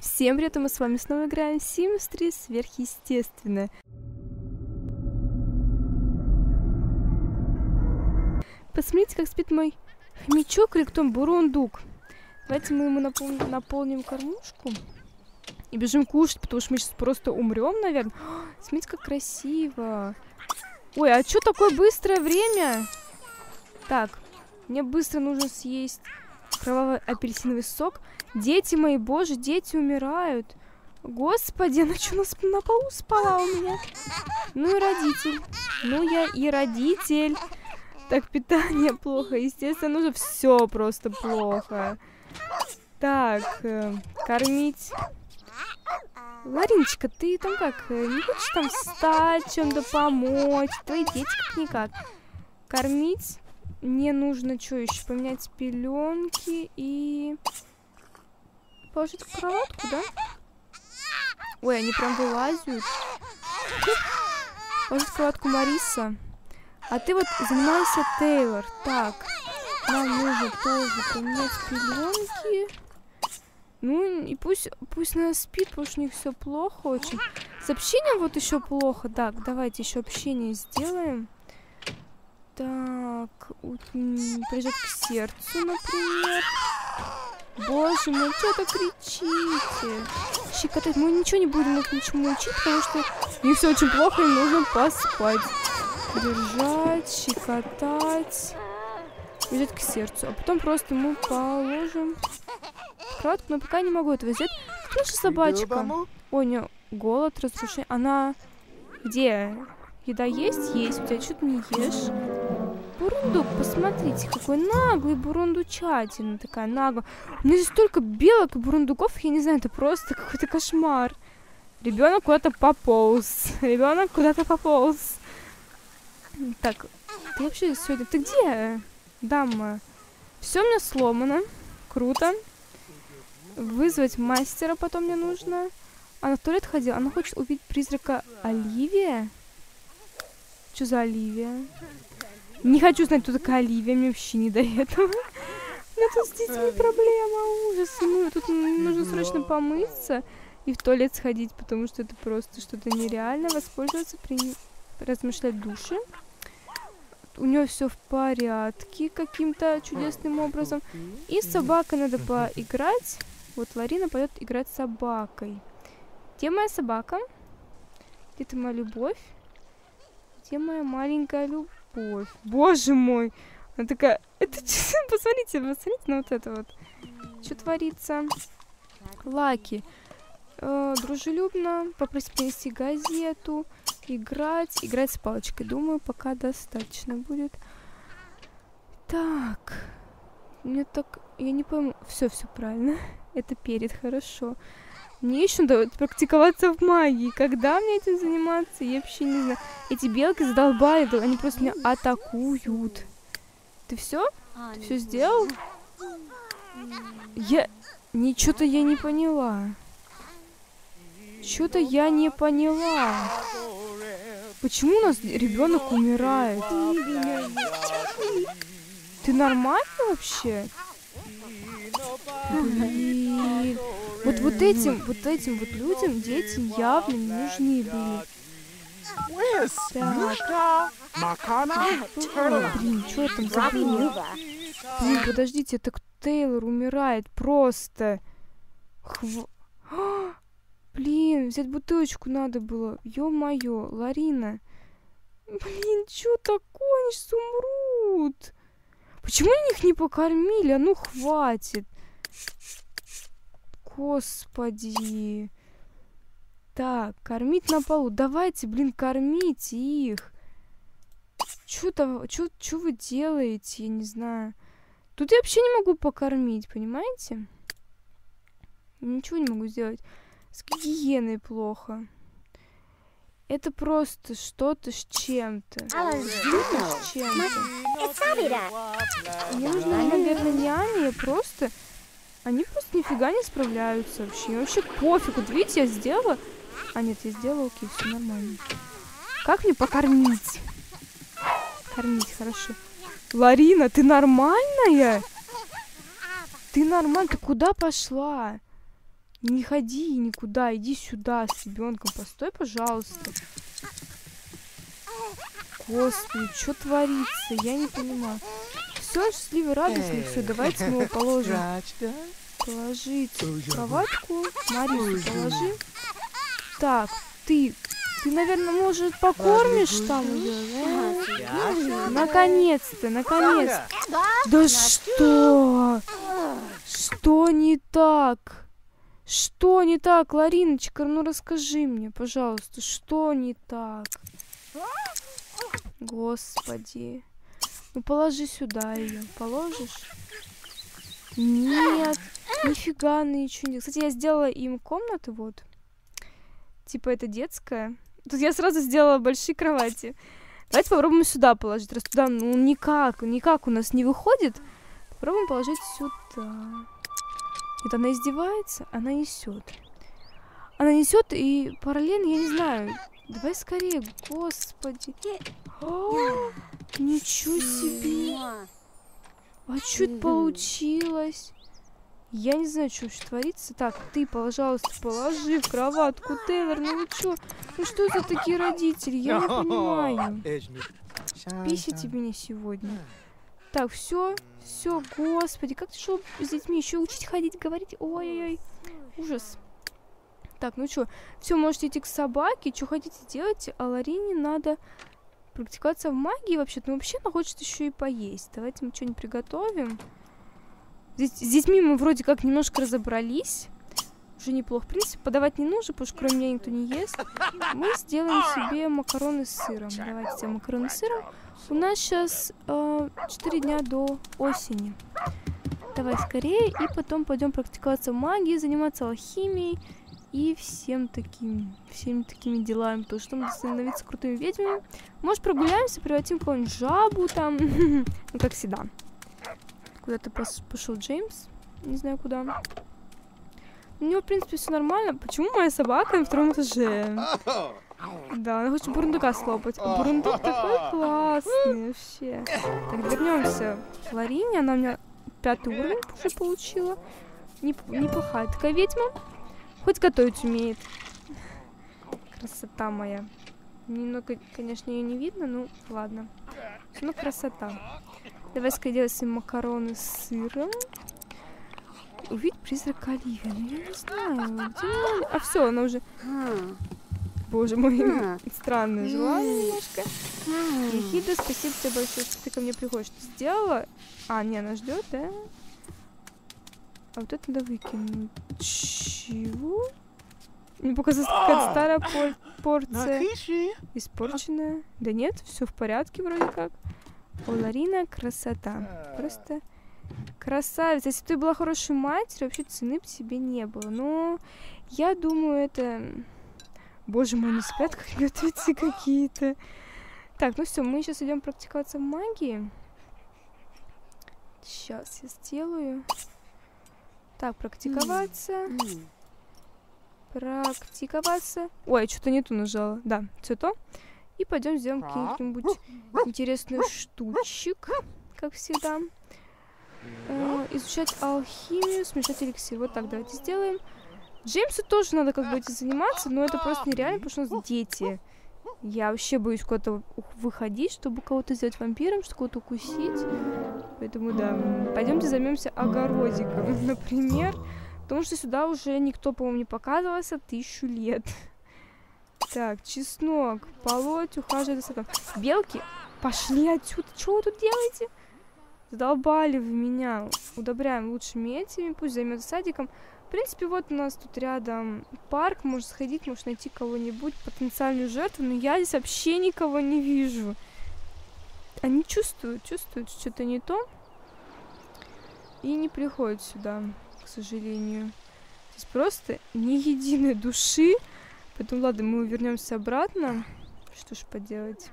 Всем привет, мы с вами снова играем в Sims 3 сверхъестественное. Посмотрите, как спит мой хомячок или кто бурундук. Давайте мы ему напол- наполним кормушку и бежим кушать, потому что мы сейчас просто умрем, наверное. О, смотрите, как красиво. Ой, а что такое быстрое время? Так, мне быстро нужно съесть кровавый апельсиновый сок. Дети мои, боже, дети умирают. Господи, она что, на, полу спала у меня? Ну и родитель. Ну я и родитель. Так, питание плохо. Естественно, нужно все просто плохо. Так, э, кормить. Лариночка, ты там как, э, не хочешь там встать, чем-то помочь? Твои дети как-никак. Кормить мне нужно что еще? Поменять пеленки и... Положить в кроватку, да? Ой, они прям вылазят. Положить в кроватку Мариса. А ты вот занимайся, Тейлор. Так, нам нужно тоже поменять пеленки. Ну, и пусть, пусть она спит, потому что у них все плохо очень. С общением вот еще плохо. Так, давайте еще общение сделаем. Так, прижать к сердцу, например. Боже мой, что-то кричите. Щекотать. Мы ничего не будем их ничему учить, потому что им все очень плохо, им нужно поспать. Держать, щекотать. Прижать к сердцу. А потом просто мы положим кроватку, но пока не могу этого сделать. Как наша собачка? Ой, у нее голод, разрушение. Она где? Еда есть? Есть. У тебя что-то не ешь? Бурундук, посмотрите, какой наглый бурундучатина такая наглая. У меня здесь столько белок и бурундуков, я не знаю, это просто какой-то кошмар. Ребенок куда-то пополз. Ребенок куда-то пополз. Так, ты вообще сегодня... Ты где, дама? Все у меня сломано. Круто. Вызвать мастера потом мне нужно. Она в туалет ходила. Она хочет увидеть призрака Оливия. Что за Оливия? Не хочу знать, кто такая Оливия, мне вообще не до этого. У меня тут с детьми проблема, ужас. Ну, тут нужно срочно помыться и в туалет сходить, потому что это просто что-то нереально. Воспользоваться, при... размышлять в душе. У нее все в порядке каким-то чудесным образом. И с собакой надо поиграть. Вот Ларина пойдет играть с собакой. Где моя собака? Где-то моя любовь? Где моя маленькая любовь? Любовь. Боже мой. Она такая, это посмотрите, посмотрите на вот это вот. Что творится? Лаки. Э, дружелюбно попросить принести газету, играть, играть с палочкой. Думаю, пока достаточно будет. Так. Мне так... Я не пойму. Все, все правильно. Это перед, хорошо. Мне еще надо практиковаться в магии. Когда мне этим заниматься, я вообще не знаю. Эти белки задолбали, они просто меня атакуют. Ты все? Ты все сделал? Я... Ничего-то я не поняла. Что-то я не поняла. Почему у нас ребенок умирает? Ты нормально вообще? Блин. Вот вот этим, вот этим вот людям дети явно не нужны были. Так. Блин, что я там забыла? Блин, подождите, это Тейлор умирает просто. Хв... Блин, взять бутылочку надо было. Ё-моё, Ларина. Блин, что такое? Они умрут. Почему они их не покормили? А ну хватит. Господи. Так, кормить на полу. Давайте, блин, кормите их. Что-то, что вы делаете? Я не знаю. Тут я вообще не могу покормить, понимаете? Ничего не могу сделать. С гигиеной плохо. Это просто что-то с чем-то. Что-то с чем-то. Мне нужна, наверное, няня. Я просто... Они просто нифига не справляются вообще. Вообще пофиг. Вот видите, я сделала... А, нет, я сделала, окей, все нормально. Как мне покормить? Кормить, хорошо. Ларина, ты нормальная? Ты нормально? Ты куда пошла? Не ходи никуда, иди сюда с ребенком. Постой, пожалуйста. Господи, что творится? Я не понимаю. Все, счастливый, радостный. Все, давайте мы его положим. Положить кроватку. Марису положи. Так, ты, ты, наверное, может, покормишь там ее? да? Наконец-то, наконец. Да что? Что не так? Что не так, Лариночка? Ну расскажи мне, пожалуйста, что не так? Господи. Ну положи сюда ее. Положишь? Нет, нифига ничего нет. Кстати, я сделала им комнату, вот. Типа это детская. Тут я сразу сделала большие кровати. Давайте попробуем сюда положить. Раз туда, ну никак, никак у нас не выходит. Попробуем положить сюда. Это она издевается, она несет. Она несет и параллельно, я не знаю. Давай скорее, господи. О, ничего себе. А что это получилось? Я не знаю, что вообще творится. Так, ты, пожалуйста, положи в кроватку, Тейлор. Ну вы что? Ну что за такие родители? Я не понимаю. Писите меня сегодня. Так, все, все, господи, как тяжело с детьми еще учить ходить, говорить. Ой-ой-ой, ужас. Так, ну что, все, можете идти к собаке, что хотите делать, а Ларине надо практиковаться в магии вообще-то. Ну, вообще она хочет еще и поесть. Давайте мы что-нибудь приготовим. Здесь, с детьми мы вроде как немножко разобрались. Уже неплохо. В принципе, подавать не нужно, потому что кроме меня никто не ест. Мы сделаем себе макароны с сыром. Давайте сделаем макароны с сыром. У нас сейчас э, 4 дня до осени. Давай скорее. И потом пойдем практиковаться в магии, заниматься алхимией и всем таким, всеми такими делами. Потому что мы становиться крутыми ведьмами. Может, прогуляемся, превратим какую-нибудь жабу там. ну, как всегда. Куда-то пошел Джеймс. Не знаю куда. У него, в принципе, все нормально. Почему моя собака на втором этаже? Да, она хочет бурундука слопать. А бурундук такой классный вообще. Так, вернемся к Ларине. Она у меня пятый уровень уже получила. Неп неплохая такая ведьма. Хоть готовить умеет. Красота моя. Немного, конечно, ее не видно, ну ладно. Ну, красота. Давай скорее делаем макароны с сыром. Увидеть призрак Оливии. Ну, я не знаю. Где... А все, она уже... Боже мой, странное желание немножко. Ехида, спасибо тебе большое, что ты ко мне приходишь. Ты сделала? А, не, она ждет, да? А вот это надо выкинуть. Чего? Мне показалось, какая-то старая пор порция. Испорченная. Да нет, все в порядке вроде как. О, Ларина, красота. Просто красавица. Если бы ты была хорошей матерью, вообще цены бы себе не было. Но я думаю, это... Боже мой, не спят, как мертвецы какие-то. Так, ну все, мы сейчас идем практиковаться в магии. Сейчас я сделаю. Так, практиковаться. Практиковаться. Ой, что-то не ту нажала. Да, все то. И пойдем сделаем каких-нибудь интересных штучек, как всегда. Э, изучать алхимию, смешать эликсир. Вот так давайте сделаем. Джеймсу тоже надо как бы этим заниматься, но это просто нереально, потому что у нас дети. Я вообще боюсь куда-то выходить, чтобы кого-то сделать вампиром, чтобы кого-то укусить. Поэтому да, пойдемте займемся огородиком, например. Потому что сюда уже никто, по-моему, не показывался тысячу лет. Так, чеснок, полоть, ухаживать за. Белки, пошли отсюда. Что вы тут делаете? Задолбали вы меня. Удобряем лучшими этими, пусть займется садиком. В принципе, вот у нас тут рядом парк, можно сходить, может найти кого-нибудь, потенциальную жертву, но я здесь вообще никого не вижу. Они чувствуют, чувствуют что-то не то и не приходят сюда, к сожалению. Здесь просто ни единой души, поэтому ладно, мы вернемся обратно. Что ж поделать?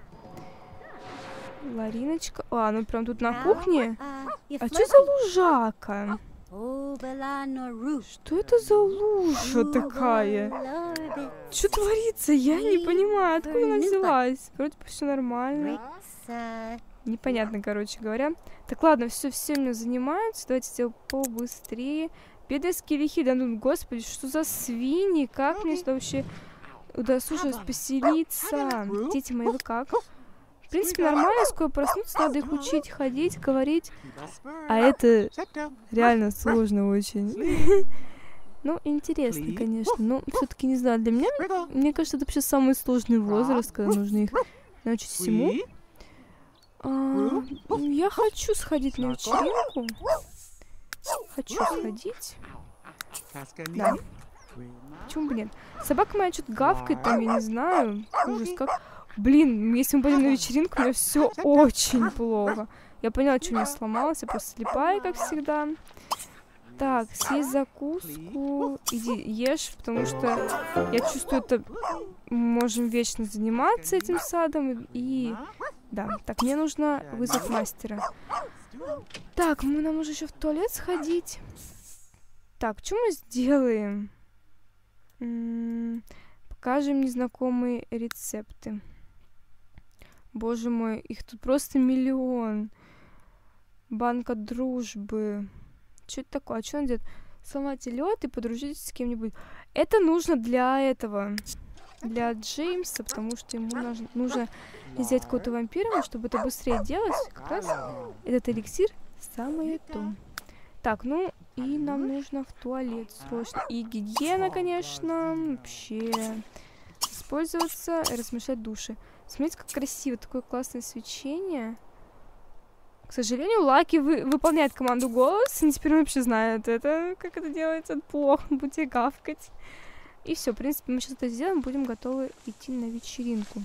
Лариночка. А, ну прям тут на кухне. А что за лужака? Что это за лужа такая? Что творится? Я не понимаю, откуда она взялась. Вроде бы все нормально. Непонятно, короче говоря. Так, ладно, все, все мне занимаются. Давайте сделаем побыстрее. Бедные скелихи, да ну, господи, что за свиньи? Как мне сюда вообще удосужилось поселиться? Дети мои, вы как? В принципе, нормально, скоро проснуться, надо их учить, ходить, говорить. А это реально сложно очень. Ну, интересно, конечно. Но все-таки не знаю, для меня, мне кажется, это вообще самый сложный возраст, когда нужно их научить всему. А, я хочу сходить на вечеринку. Хочу сходить. Да. Почему бы нет? Собака моя что-то гавкает там, я не знаю. Ужас, как... Блин, если мы пойдем на вечеринку, у меня все очень плохо. Я поняла, что у меня сломалось, я просто слепая, как всегда. Так, съесть закуску, иди ешь, потому что я чувствую, это можем вечно заниматься этим садом. И да, так, мне нужно вызвать мастера. Так, мы, нам нужно еще в туалет сходить. Так, что мы сделаем? М -м покажем незнакомые рецепты. Боже мой, их тут просто миллион. Банка дружбы. Что это такое? А что он делает? Сломайте лед и подружитесь с кем-нибудь. Это нужно для этого. Для Джеймса, потому что ему нужно, нужно сделать какого-то вампира, чтобы это быстрее делать. Как раз этот эликсир самое то. Так, ну и нам нужно в туалет срочно. И гигиена, конечно, вообще. Использоваться и размешать души. Смотрите, как красиво, такое классное свечение. К сожалению, Лаки вы, выполняет команду голос, и теперь он вообще знает это, как это делается, плохо, будете гавкать. И все, в принципе, мы сейчас это сделаем, будем готовы идти на вечеринку.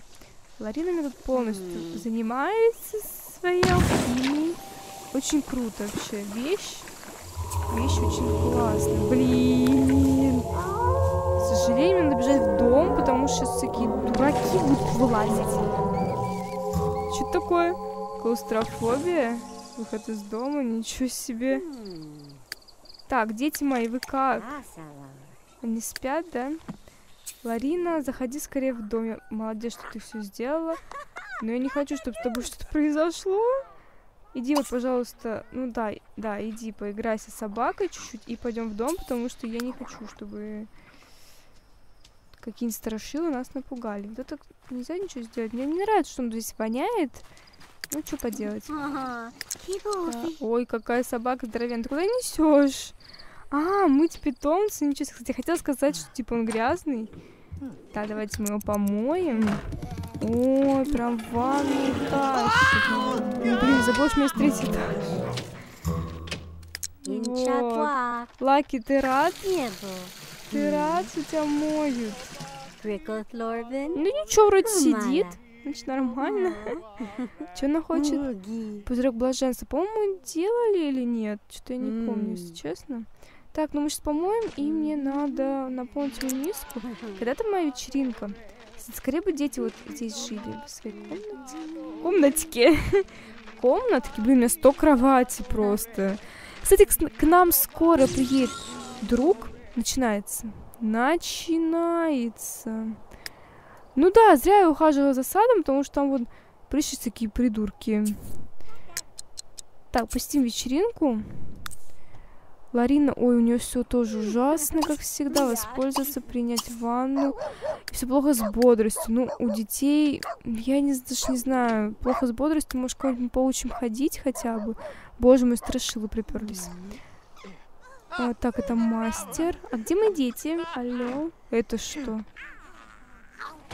Ларина тут полностью занимается своим. И очень круто вообще. Вещь. Вещь очень классная. Блин. К сожалению, надо бежать в дом, потому что сейчас всякие дураки будут вылазить. Что такое? Клаустрофобия? Выход из дома? Ничего себе. Так, дети мои, вы как? Они спят, да? Ларина, заходи скорее в дом. Молодец, что ты все сделала. Но я не хочу, чтобы с тобой что-то произошло. Иди вот, пожалуйста, ну да, да, иди поиграйся с собакой чуть-чуть и пойдем в дом, потому что я не хочу, чтобы какие-нибудь страшилы нас напугали. Да так нельзя ничего сделать. Мне не нравится, что он здесь воняет. Ну, что поделать? Ага. Да. Ой, какая собака здоровенная. Ты куда несешь? А, мыть питомца. Ничего, кстати, хотела сказать, что типа он грязный. Да, давайте мы его помоем. Ой, прям ванну тащит. Блин, забыл, что у меня есть третий этаж. Вот. Лаки, ты рад? Ты рад, что тебя моют? Ну ничего, вроде сидит. Значит, нормально. Что она хочет? Пузырек блаженства. По-моему, делали или нет? Что-то я не помню, если честно. Так, ну мы сейчас помоем, и мне надо наполнить мою миску. Когда-то моя вечеринка. Скорее бы дети вот здесь жили в своей комнате. Комнатке. Комнатки? Блин, у меня сто кровати просто. Кстати, к нам скоро приедет друг. Начинается. Начинается. Ну да, зря я ухаживала за садом, потому что там вот прыщи такие придурки. Так, посетим вечеринку. Ларина, ой, у нее все тоже ужасно, как всегда. Воспользоваться, принять ванну. Все плохо с бодростью. Ну, у детей, я не, даже не знаю, плохо с бодростью. Может, кого-нибудь поучим ходить хотя бы. Боже мой, страшилы приперлись. А, так, это мастер. А где мои дети? Алло. Это что?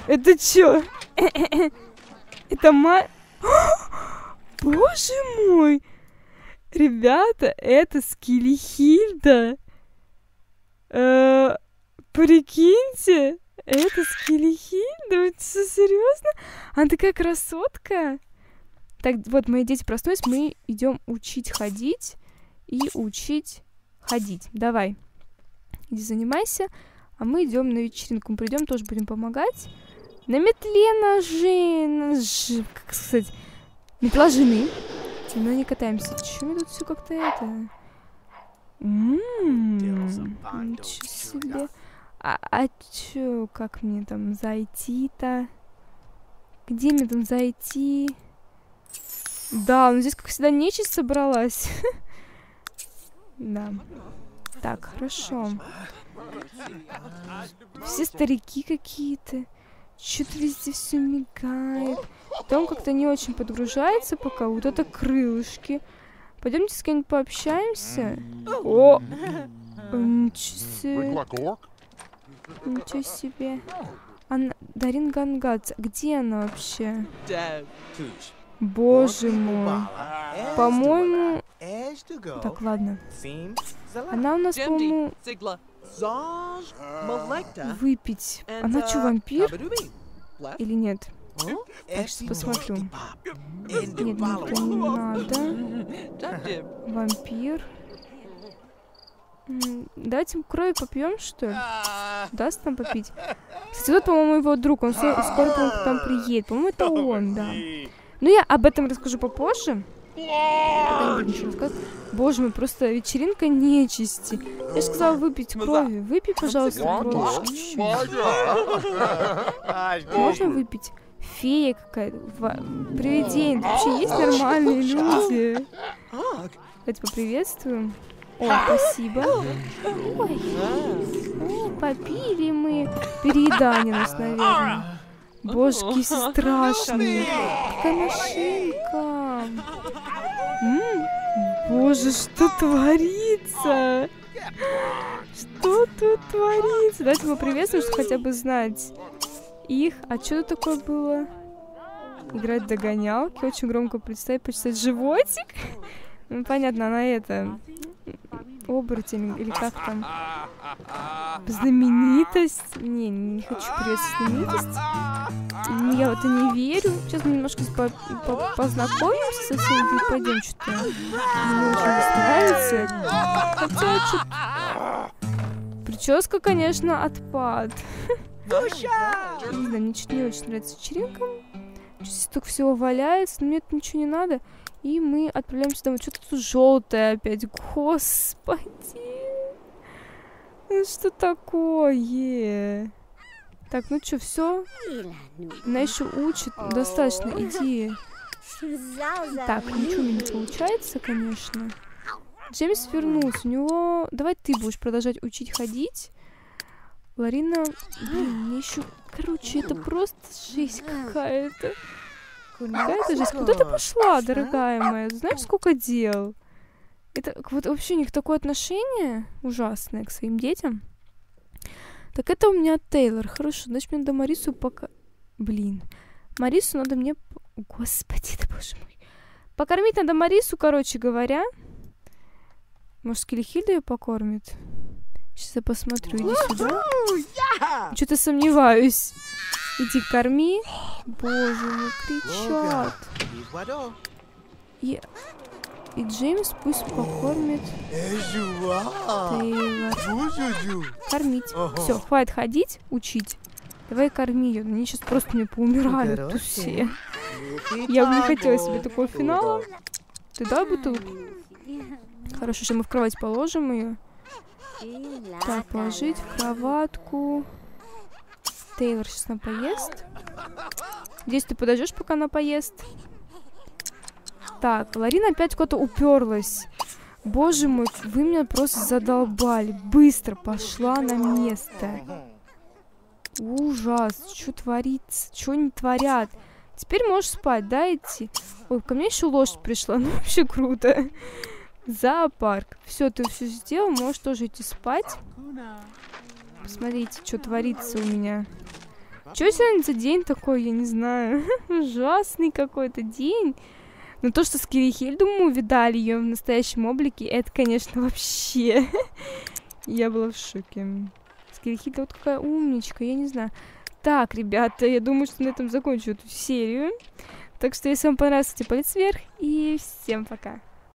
Это чё? Это ма... Боже мой! Ребята, это Скилихильда. Э, прикиньте, это Скилихильда. Вы что, серьезно? Она такая красотка. Так, вот мои дети проснулись, мы идем учить ходить и учить ходить. Давай, иди занимайся, а мы идем на вечеринку. Мы придем, тоже будем помогать. На метле ножи, ножи, как сказать, метла жены. Но не катаемся. Мне тут все как-то это... Ммм, ничего себе. А, а чё, как мне там зайти-то? Где мне там зайти? Да, ну здесь, как всегда, нечисть собралась. да. Так, хорошо. Все старики какие-то. Что-то везде все мигает. Дом как-то не очень подгружается пока. Вот это крылышки. Пойдемте с кем-нибудь пообщаемся. О! Ничего себе. Ничего себе. Она... Дарин Гангац. Где она вообще? Боже мой. По-моему... Так, ладно. Она у нас, по-моему... Выпить. Она что, вампир? Или нет? Так, сейчас посмотрю. Нет, нет, это не надо. Вампир. Давайте крови попьем, что ли? Даст нам попить? Кстати, вот, по-моему, его друг. Он скоро, по-моему, нам приедет. По-моему, это он, да. Ну, я об этом расскажу попозже. Боже мой, просто вечеринка нечисти. Я же сказала выпить крови. Выпей, пожалуйста, кровушки чуть-чуть. Можно выпить? Фея какая-то. Привидение. Вообще есть нормальные люди? Давайте поприветствуем. О, спасибо. Ой. Попили мы. Переедание нас, наверное. Боже, все страшные. Какая машинка. М боже, что творится? Что тут творится? Давайте мы приветствуем, чтобы хотя бы знать их. А что тут такое было? Играть догонялки. Очень громко представить, почесать животик. Ну, понятно, она это оборотень или как там. Знаменитость? Не, не хочу приветствовать знаменитость. Я в это не верю. Сейчас мы немножко по по познакомимся со всеми и пойдем что-то. Мне очень нравится. Хотя что Прическа, конечно, отпад. Не знаю, мне чуть не очень нравится вечеринка. Здесь столько всего валяется, но мне это ничего не надо. И мы отправляемся домой. Что-то тут желтое опять. Господи. Ну что такое? Так, ну что, все? Она еще учит. Достаточно, иди. Так, ничего не получается, конечно. Джеймс вернулся. У него... Давай ты будешь продолжать учить ходить. Ларина... Блин, мне еще... Короче, это просто жесть какая-то. Какая-то жесть. Куда ты пошла, дорогая моя? Знаешь, сколько дел? Это вот вообще у них такое отношение ужасное к своим детям. Так это у меня Тейлор. Хорошо, значит, мне надо Марису пока... Блин. Марису надо мне... Господи, да боже мой. Покормить надо Марису, короче говоря. Может, Скелехильда ее покормит? Сейчас я посмотрю. Иди сюда. Что-то сомневаюсь. Иди корми. Боже мой, кричат. И, и Джеймс пусть покормит Тейлор. Кормить. Все, хватит ходить, учить. Давай корми ее. Они сейчас просто мне поумирают тут все. Я бы не хотела себе такого финала. Ты дай бутылку? Хорошо, сейчас мы в кровать положим ее. Так, положить в кроватку. Тейлор сейчас она поест. Здесь ты подождешь, пока она поест. Так, Ларина опять куда-то уперлась. Боже мой, вы меня просто задолбали. Быстро пошла на место. Ужас, что творится? Что они творят? Теперь можешь спать, да, идти? Ой, ко мне еще лошадь пришла. Ну, вообще круто. Зоопарк. Все, ты все сделал, можешь тоже идти спать. Посмотрите, что творится у меня. Что сегодня за день такой, я не знаю. Ужасный какой-то день. Но то, что Скирихельду мы увидали ее в настоящем облике, это, конечно, вообще... я была в шоке. Скирихельда вот какая умничка, я не знаю. Так, ребята, я думаю, что на этом закончу эту серию. Так что, если вам понравился, палец вверх, и всем пока.